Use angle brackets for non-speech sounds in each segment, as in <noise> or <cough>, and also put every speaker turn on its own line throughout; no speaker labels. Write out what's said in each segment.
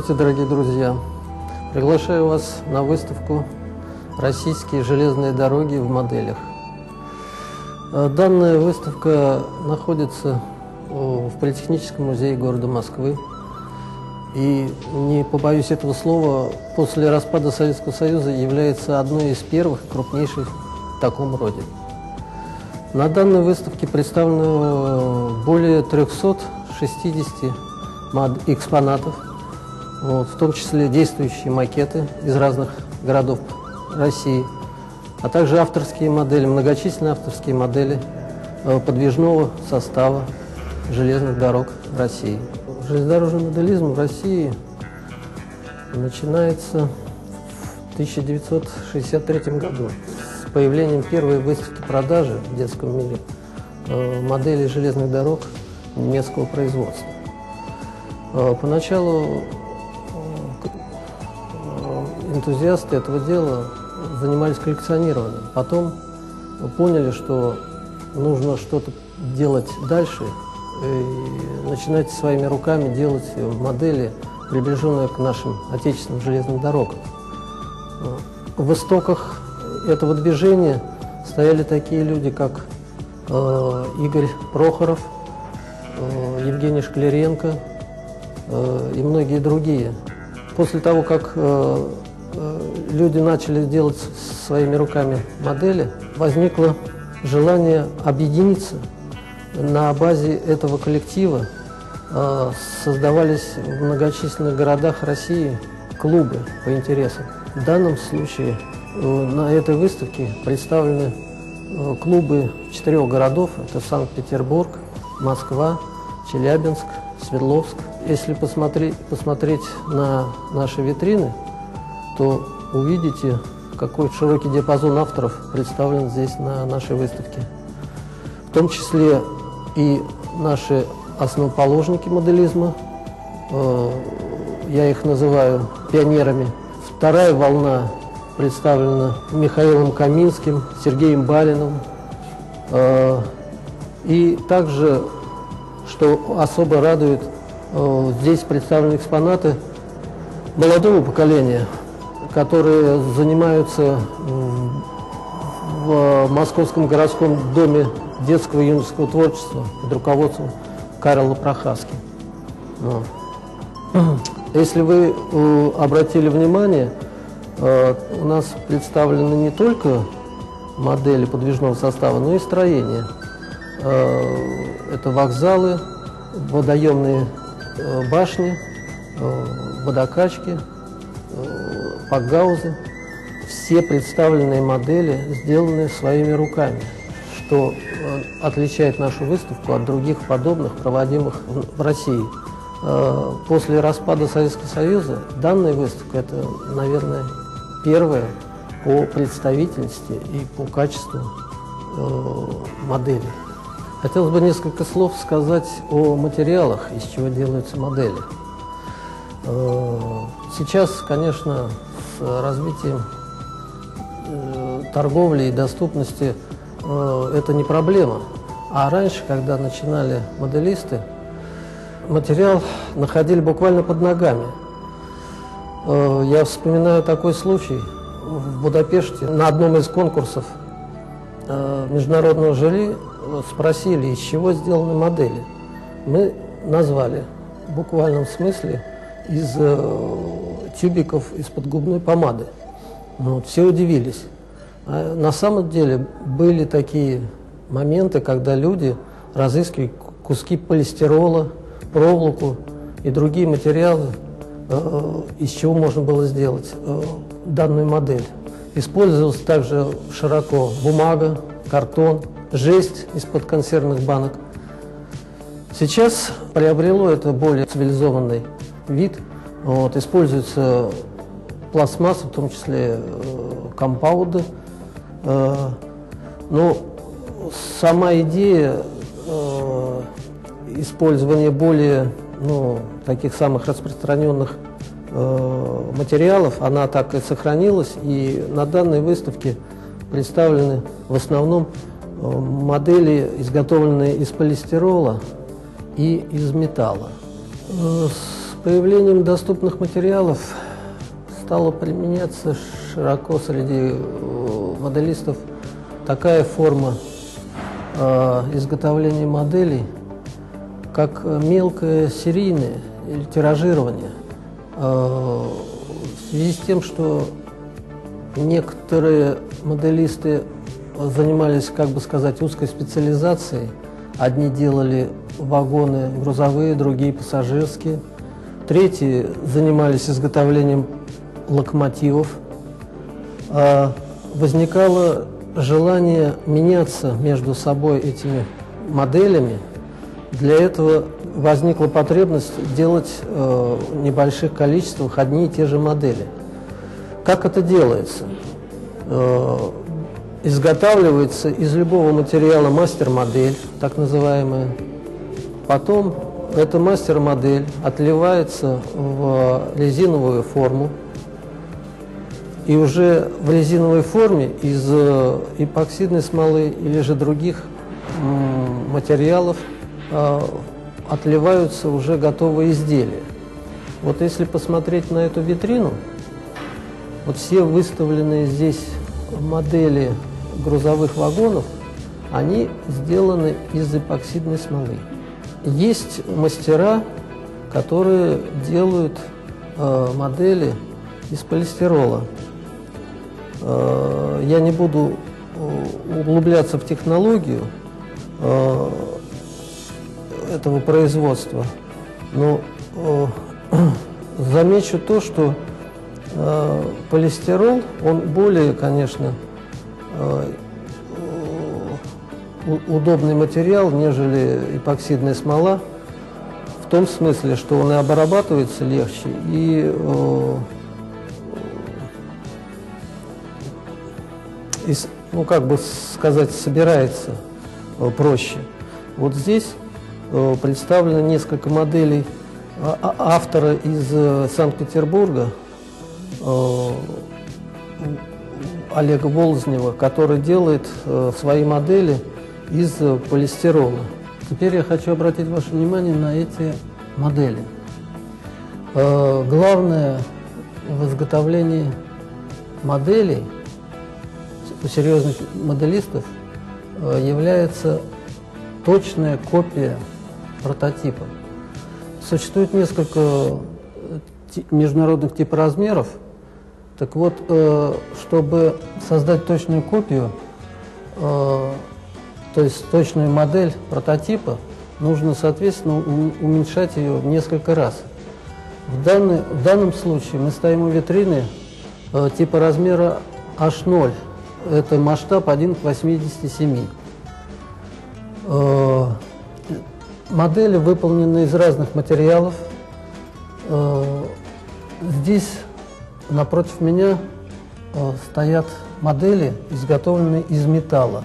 Здравствуйте, дорогие друзья! Приглашаю вас на выставку «Российские железные дороги в моделях». Э, данная выставка находится э, в Политехническом музее города Москвы. И, не побоюсь этого слова, после распада Советского Союза является одной из первых крупнейших в таком роде. На данной выставке представлено более 360 экспонатов, вот, в том числе действующие макеты из разных городов России – а также авторские модели, многочисленные авторские модели э, подвижного состава железных дорог России. Железнодорожный моделизм в России начинается в 1963 году с появлением первой выставки продажи в детском мире э, моделей железных дорог немецкого производства. Э, поначалу энтузиасты этого дела занимались коллекционированием. Потом поняли, что нужно что-то делать дальше, и начинать своими руками делать модели, приближенные к нашим отечественным железным дорогам. В истоках этого движения стояли такие люди, как э, Игорь Прохоров, э, Евгений Шклеренко э, и многие другие. После того, как люди начали делать своими руками модели, возникло желание объединиться. На базе этого коллектива э, создавались в многочисленных городах России клубы по интересам. В данном случае э, на этой выставке представлены клубы четырех городов. Это Санкт-Петербург, Москва, Челябинск, Свердловск. Если посмотреть, посмотреть на наши витрины, то увидите, какой широкий диапазон авторов представлен здесь на нашей выставке. В том числе и наши основоположники моделизма, э, я их называю пионерами. Вторая волна представлена Михаилом Каминским, Сергеем Балиным. Э, и также, что особо радует, э, здесь представлены экспонаты молодого поколения – которые занимаются в Московском городском доме детского и юношеского творчества под руководством Карла Прохаски. Если вы э, обратили внимание, э, у нас представлены не только модели подвижного состава, но и строения. Э, это вокзалы, водоемные башни, водокачки, Пакгаузы, все представленные модели сделаны своими руками, что э, отличает нашу выставку от других подобных, проводимых в России. Э, после распада Советского Союза данная выставка – это, наверное, первая по представительности и по качеству э, модели. Хотелось бы несколько слов сказать о материалах, из чего делаются модели. Сейчас, конечно, с развитием э, торговли и доступности э, это не проблема. А раньше, когда начинали моделисты, материал находили буквально под ногами. Э, я вспоминаю такой случай в Будапеште на одном из конкурсов международного жюри спросили, из чего сделаны модели. Мы назвали в буквальном смысле из тюбиков из-под губной помады. Ну, вот, все удивились. А на самом деле были такие моменты, когда люди разыскивали куски полистирола, проволоку и другие материалы, э, из чего можно было сделать э, данную модель. Использовалась также широко бумага, картон, жесть из-под консервных банок. Сейчас приобрело это более цивилизованный вид – вот, используется пластмасса, в том числе э, компауды. Э, но сама идея э, использования более ну, таких самых распространенных э, материалов, она так и сохранилась. И на данной выставке представлены в основном э, модели, изготовленные из полистирола и из металла. Э, появлением доступных материалов стала применяться широко среди э, моделистов такая форма э, изготовления моделей, как мелкое серийное или тиражирование. Э, в связи с тем, что некоторые моделисты занимались, как бы сказать, узкой специализацией. Одни делали вагоны грузовые, другие пассажирские. Третьи занимались изготовлением локомотивов. А возникало желание меняться между собой этими моделями. Для этого возникла потребность делать э, небольших количествах одни и те же модели. Как это делается? Э, изготавливается из любого материала мастер-модель, так называемая. Потом эта мастер-модель отливается в резиновую форму. И уже в резиновой форме из э, эпоксидной смолы или же других материалов э, отливаются уже готовые изделия. Вот если посмотреть на эту витрину, вот все выставленные здесь модели грузовых вагонов, они сделаны из эпоксидной смолы. Есть мастера, которые делают э, модели из полистирола. Э, я не буду э, углубляться в технологию э, этого производства, но э, <clears throat> замечу то, что э, полистирол, он более, конечно, Э, удобный материал, нежели эпоксидная смола, в том смысле, что он и обрабатывается легче, и, э, и ну, как бы сказать, собирается э, проще. Вот здесь представлено несколько моделей а, а, автора из Санкт-Петербурга, Олега Волзнева, который делает э, свои модели из э, полистирола. Теперь я хочу обратить ваше внимание на эти модели. Э, главное в изготовлении моделей у серьезных моделистов э, является точная копия прототипа. Существует несколько международных типоразмеров – так вот, чтобы создать точную копию, то есть точную модель прототипа, нужно, соответственно, уменьшать ее в несколько раз. В, данный, в данном случае мы ставим у витрины э, типа размера H0. Это масштаб 1 к 87. Модели выполнены из разных материалов. Здесь Напротив меня э, стоят модели, изготовленные из металла.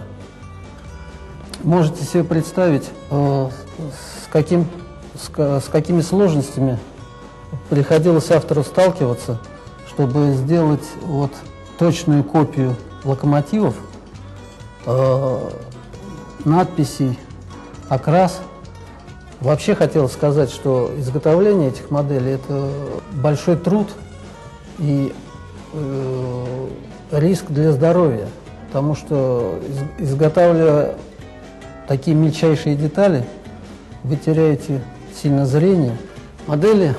Можете себе представить, э, с, каким, с, с какими сложностями приходилось автору сталкиваться, чтобы сделать вот точную копию локомотивов, э, надписей, окрас. Вообще хотел сказать, что изготовление этих моделей – это большой труд – и э, риск для здоровья, потому что изготавливая такие мельчайшие детали, вы теряете сильно зрение. Модели,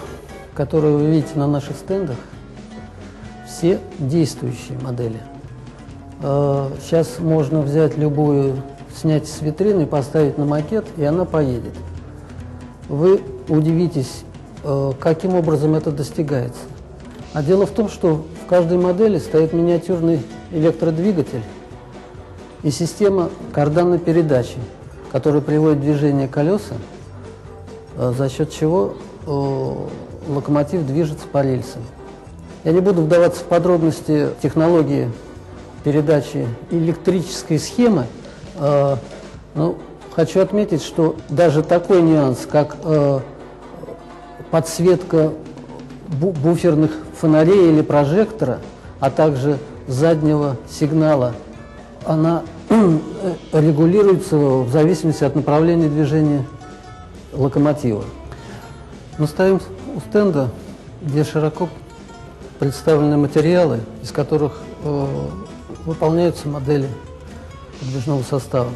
которые вы видите на наших стендах, все действующие модели. Э, сейчас можно взять любую, снять с витрины, поставить на макет, и она поедет. Вы удивитесь, э, каким образом это достигается. А дело в том, что в каждой модели стоит миниатюрный электродвигатель и система карданной передачи, которая приводит движение колеса, э, за счет чего э, локомотив движется по рельсам. Я не буду вдаваться в подробности технологии передачи электрической схемы, э, но хочу отметить, что даже такой нюанс, как подсветка буферных фонарей или прожектора, а также заднего сигнала, она регулируется в зависимости от направления движения локомотива. Мы ставим у стенда, где широко представлены материалы, из которых э, выполняются модели подвижного состава.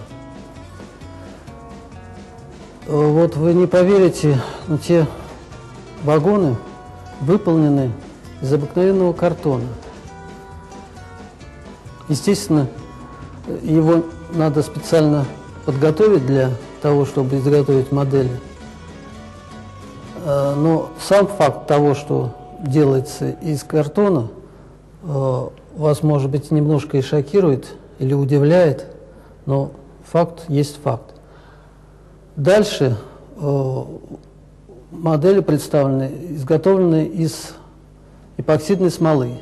Э, вот вы не поверите, но те вагоны выполнены из обыкновенного картона. Естественно, его надо специально подготовить для того, чтобы изготовить модели. Э, но сам факт того, что делается из картона, э, вас, может быть, немножко и шокирует или удивляет, но факт есть факт. Дальше э, модели представлены, изготовлены из эпоксидной смолы.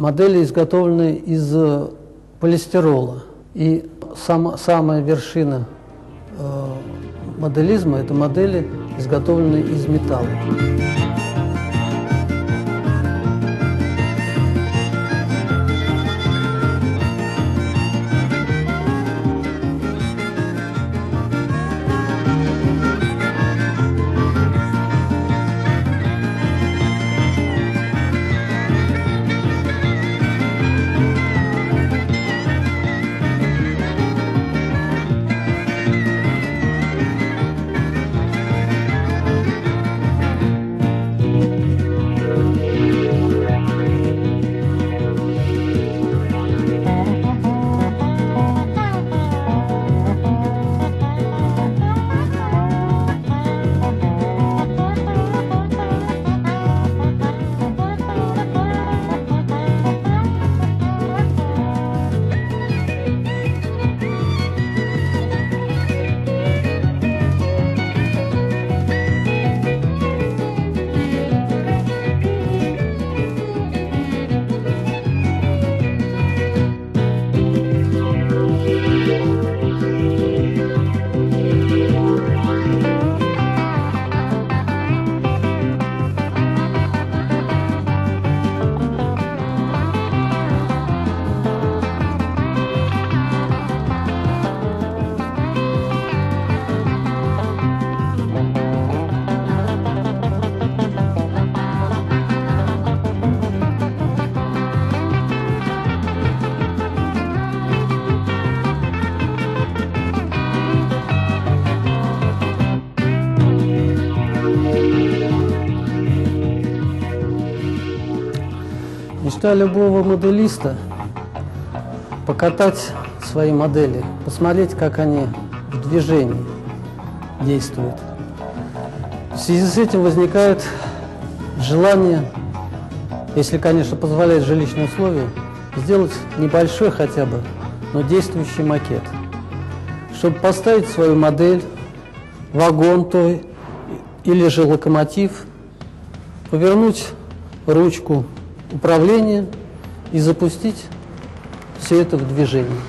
Модели изготовлены из полистирола. И сам, самая вершина э, моделизма – это модели, изготовленные из металла. Мечта любого моделиста – покатать свои модели, посмотреть, как они в движении действуют. В связи с этим возникает желание, если, конечно, позволяет жилищные условия, сделать небольшой хотя бы, но действующий макет, чтобы поставить свою модель, вагон той или же локомотив, повернуть ручку управление и запустить все это в движение.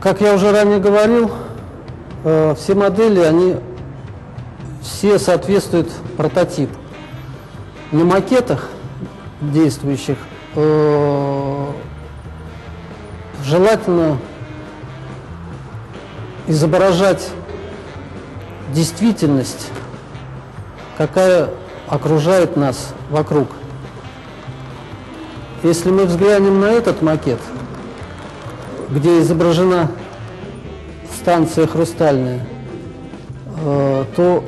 Как я уже ранее говорил, э, все модели, они все соответствуют прототипу. На макетах действующих э, желательно изображать действительность, какая окружает нас вокруг. Если мы взглянем на этот макет, где изображена станция хрустальная, э, то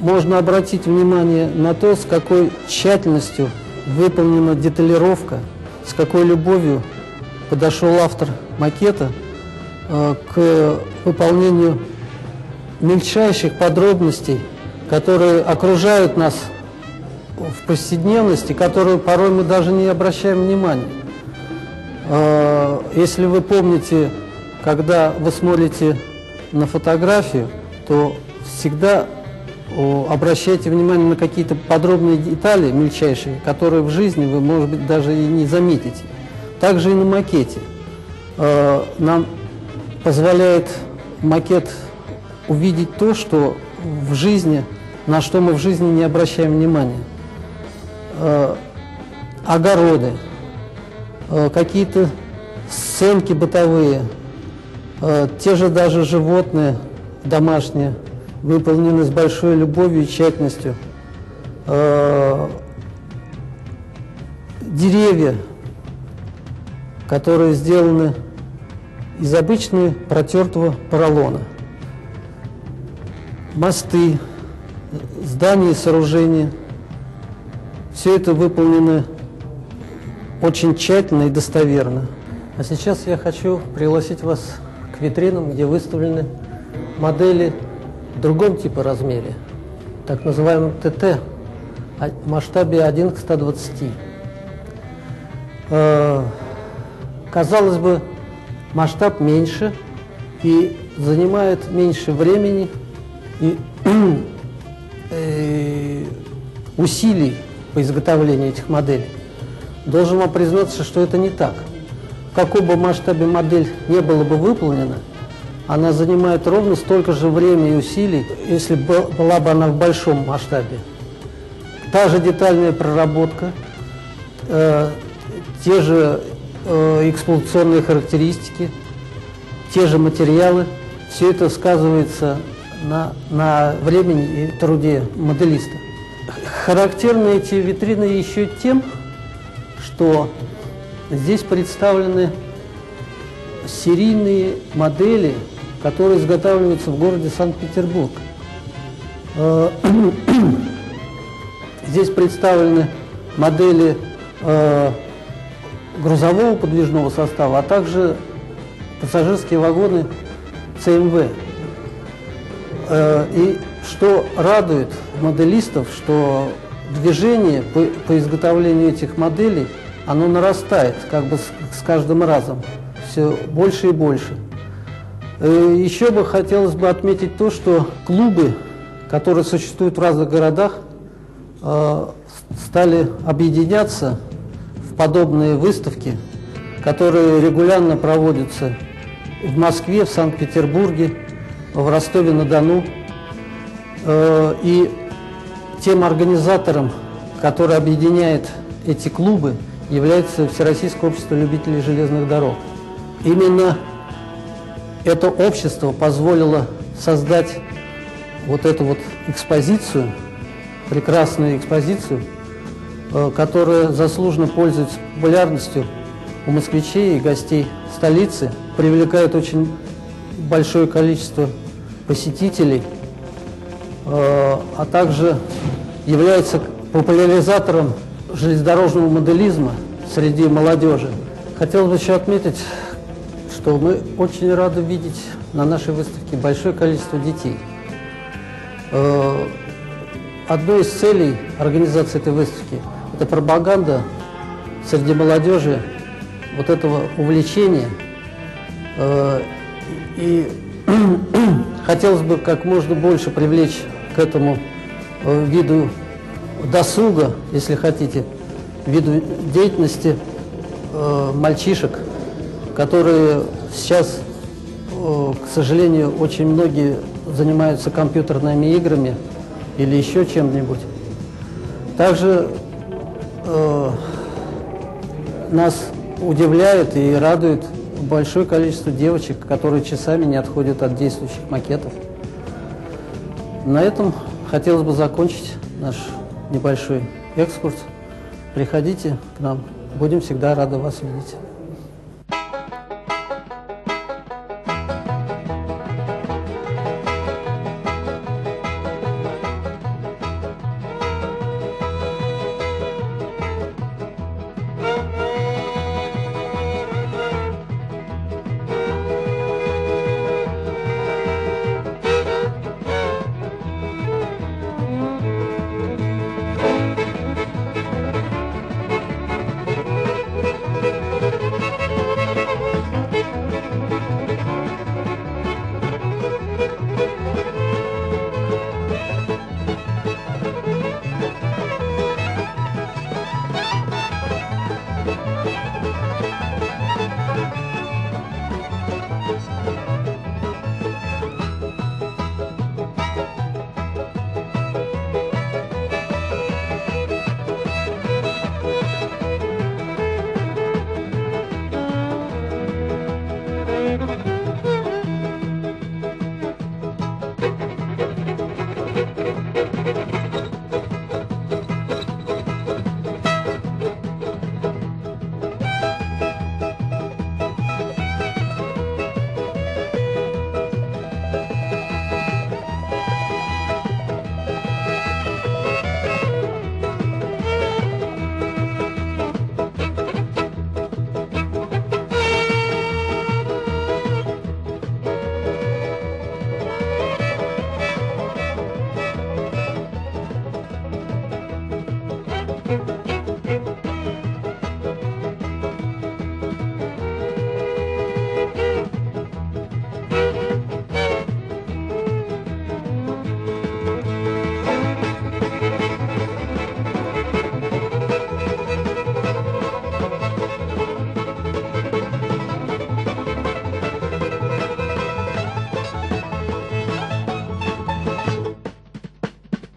можно обратить внимание на то, с какой тщательностью выполнена деталировка, с какой любовью подошел автор макета э, к выполнению мельчайших подробностей, которые окружают нас в повседневности, которые порой мы даже не обращаем внимания. А, если вы помните, когда вы смотрите на фотографию, то всегда обращайте внимание на какие-то подробные детали, мельчайшие, которые в жизни вы, может быть, даже и не заметите. Также и на макете. А, нам позволяет макет увидеть то, что в жизни, на что мы в жизни не обращаем внимания. Э, огороды, э, какие-то сценки бытовые, э, те же даже животные домашние, выполнены с большой любовью и тщательностью. Э, деревья, которые сделаны из обычного протертого поролона. Мосты, здания и сооружения. Все это выполнено очень тщательно и достоверно. А сейчас я хочу пригласить вас к витринам, где выставлены модели в другом типа размере, так называемом ТТ, в масштабе 1 к 120. Э, казалось бы, масштаб меньше и занимает меньше времени и <clears throat> э, усилий по изготовлению этих моделей. Должен вам признаться, что это не так. В каком бы масштабе модель не была бы выполнена, она занимает ровно столько же времени и усилий, если была бы она в большом масштабе. Та же детальная проработка, э, те же э, эксплуатационные характеристики, те же материалы, все это сказывается на, на времени и труде моделиста. Характерны эти витрины еще тем, что здесь представлены серийные модели, которые изготавливаются в городе Санкт-Петербург. Э, <clears throat> здесь представлены модели э, грузового подвижного состава, а также пассажирские вагоны ЦМВ. Э, и что радует моделистов, что движение по, по изготовлению этих моделей, оно нарастает как бы с, с каждым разом, все больше и больше. Э, еще бы хотелось бы отметить то, что клубы, которые существуют в разных городах, э, стали объединяться в подобные выставки, которые регулярно проводятся в Москве, в Санкт-Петербурге, в Ростове-на-Дону. Э, и тем организатором, который объединяет эти клубы, является Всероссийское общество любителей железных дорог. Именно это общество позволило создать вот эту вот экспозицию, прекрасную экспозицию, э, которая заслуженно пользуется популярностью у москвичей и гостей столицы, привлекает очень большое количество посетителей, э, а также является популяризатором железнодорожного моделизма среди молодежи. Хотел бы еще отметить, что мы очень рады видеть на нашей выставке большое количество детей. Э, одной из целей организации этой выставки – это пропаганда среди молодежи вот этого увлечения. Э, и <clears throat> хотелось бы как можно больше привлечь к этому э, виду досуга, если хотите, виду деятельности мальчишек – которые сейчас, к сожалению, очень многие занимаются компьютерными играми или еще чем-нибудь. Также э, нас удивляет и радует большое количество девочек, которые часами не отходят от действующих макетов. На этом хотелось бы закончить наш небольшой экскурс. Приходите к нам, будем всегда рады вас видеть.